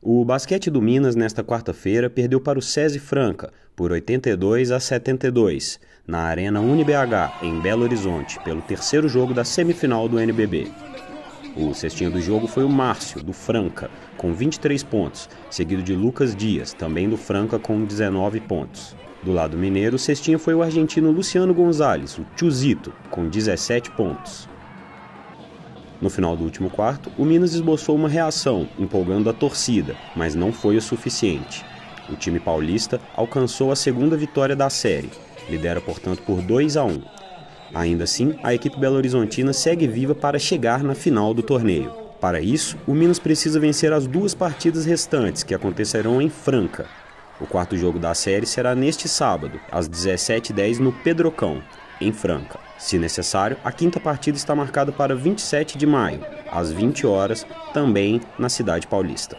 O basquete do Minas, nesta quarta-feira, perdeu para o SESI Franca por 82 a 72, na Arena UniBH, em Belo Horizonte, pelo terceiro jogo da semifinal do NBB. O cestinho do jogo foi o Márcio, do Franca, com 23 pontos, seguido de Lucas Dias, também do Franca, com 19 pontos. Do lado mineiro, o cestinho foi o argentino Luciano Gonzalez, o Tchuzito, com 17 pontos. No final do último quarto, o Minas esboçou uma reação, empolgando a torcida, mas não foi o suficiente. O time paulista alcançou a segunda vitória da série, lidera portanto por 2 a 1. Ainda assim, a equipe belo-horizontina segue viva para chegar na final do torneio. Para isso, o Minas precisa vencer as duas partidas restantes, que acontecerão em Franca. O quarto jogo da série será neste sábado, às 17h10 no Pedrocão, em Franca. Se necessário, a quinta partida está marcada para 27 de maio, às 20 horas, também na cidade paulista.